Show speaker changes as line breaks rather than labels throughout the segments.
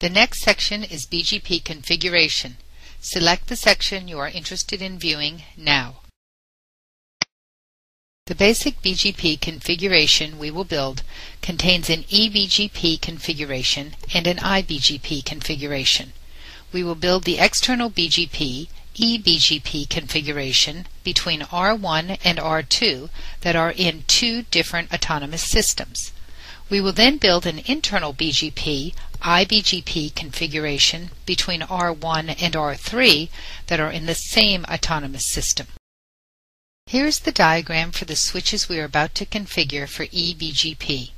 The next section is BGP configuration. Select the section you are interested in viewing now. The basic BGP configuration we will build contains an eBGP configuration and an iBGP configuration. We will build the external BGP eBGP configuration between R1 and R2 that are in two different autonomous systems. We will then build an internal BGP iBGP configuration between R1 and R3 that are in the same autonomous system. Here's the diagram for the switches we are about to configure for eBGP.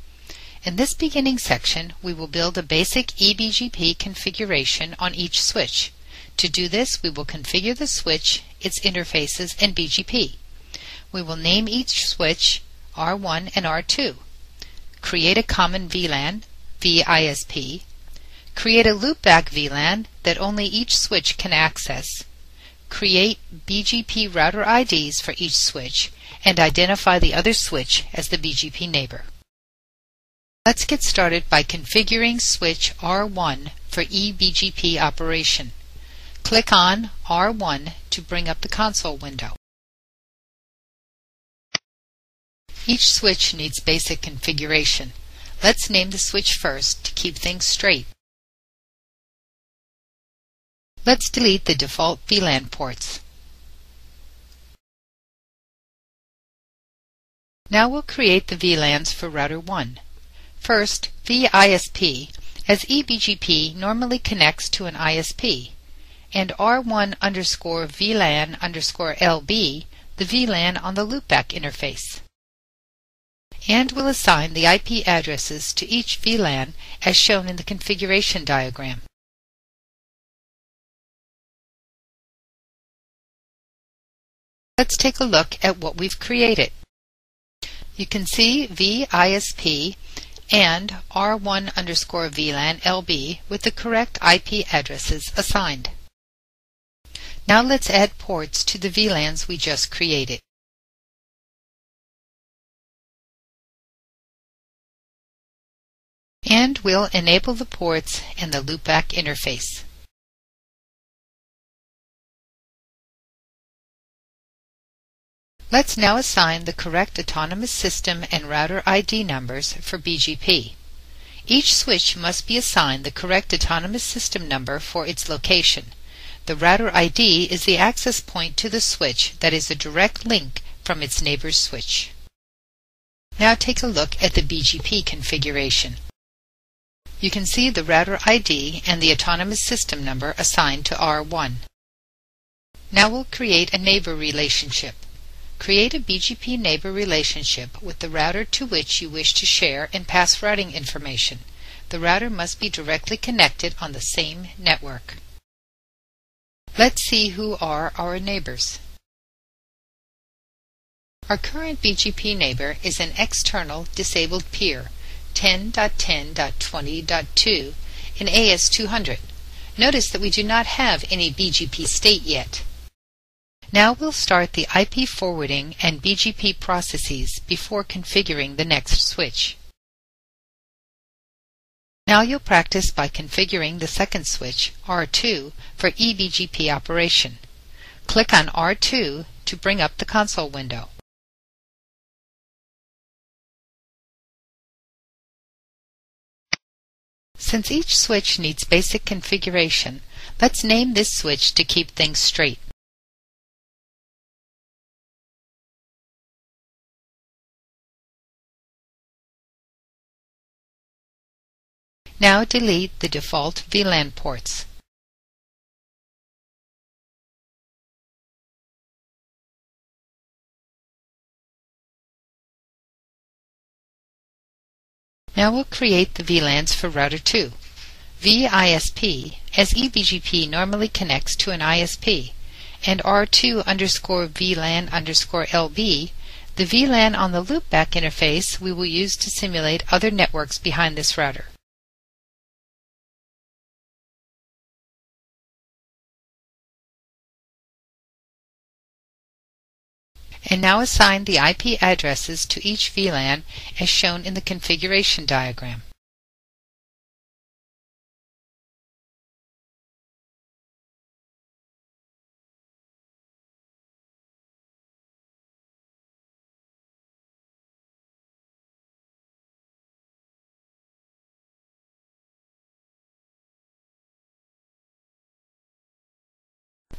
In this beginning section, we will build a basic eBGP configuration on each switch. To do this, we will configure the switch, its interfaces, and BGP. We will name each switch R1 and R2 create a common VLAN, VISP, create a loopback VLAN that only each switch can access, create BGP router IDs for each switch, and identify the other switch as the BGP neighbor. Let's get started by configuring switch R1 for eBGP operation. Click on R1 to bring up the console window. Each switch needs basic configuration. Let's name the switch first to keep things straight. Let's delete the default VLAN ports. Now we'll create the VLANs for router 1. First, VISP, as eBGP normally connects to an ISP, and R1 underscore VLAN underscore LB, the VLAN on the loopback interface and will assign the IP addresses to each VLAN as shown in the configuration diagram. Let's take a look at what we've created. You can see VISP and R1 underscore VLAN LB with the correct IP addresses assigned. Now let's add ports to the VLANs we just created. And will enable the ports and the loopback interface. Let's now assign the correct autonomous system and router ID numbers for BGP. Each switch must be assigned the correct autonomous system number for its location. The router ID is the access point to the switch that is a direct link from its neighbor's switch. Now take a look at the BGP configuration you can see the router ID and the autonomous system number assigned to R1. Now we'll create a neighbor relationship. Create a BGP neighbor relationship with the router to which you wish to share and pass routing information. The router must be directly connected on the same network. Let's see who are our neighbors. Our current BGP neighbor is an external disabled peer 10.10.20.2 in AS200. Notice that we do not have any BGP state yet. Now we'll start the IP forwarding and BGP processes before configuring the next switch. Now you'll practice by configuring the second switch, R2, for eBGP operation. Click on R2 to bring up the console window. Since each switch needs basic configuration, let's name this switch to keep things straight. Now delete the default VLAN ports. Now we'll create the VLANs for router 2. VISP, as eBGP normally connects to an ISP, and R2 underscore VLAN underscore LB, the VLAN on the loopback interface we will use to simulate other networks behind this router. and now assign the IP addresses to each VLAN as shown in the configuration diagram.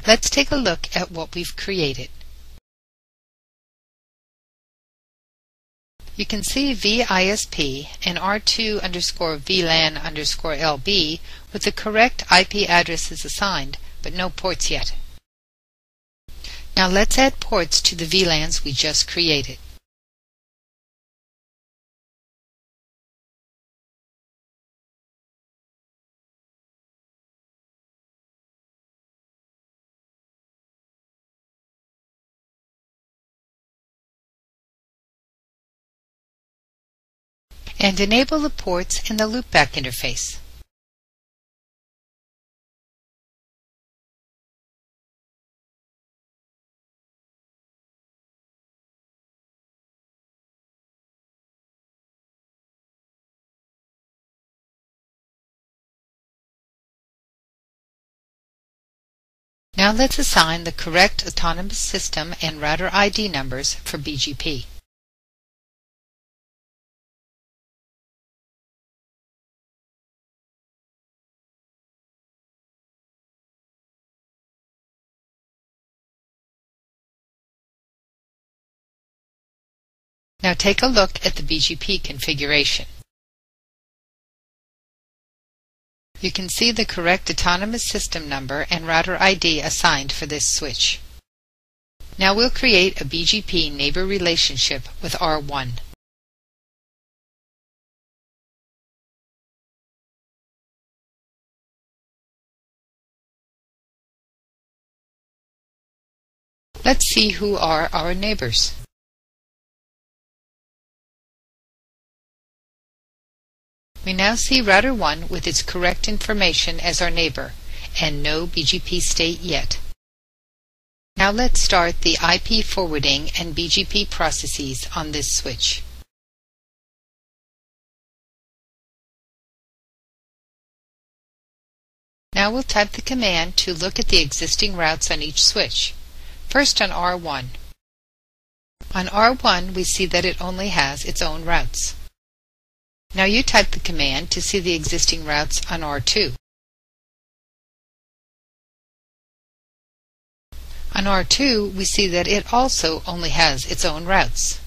Let's take a look at what we've created. You can see VISP and R2 underscore VLAN underscore LB with the correct IP addresses assigned, but no ports yet. Now let's add ports to the VLANs we just created. And enable the ports in the loopback interface. Now let's assign the correct autonomous system and router ID numbers for BGP. Now take a look at the BGP configuration. You can see the correct autonomous system number and router ID assigned for this switch. Now we'll create a BGP neighbor relationship with R1. Let's see who are our neighbors. We now see router 1 with its correct information as our neighbor, and no BGP state yet. Now let's start the IP forwarding and BGP processes on this switch. Now we'll type the command to look at the existing routes on each switch. First on R1. On R1 we see that it only has its own routes. Now you type the command to see the existing routes on R2. On R2, we see that it also only has its own routes.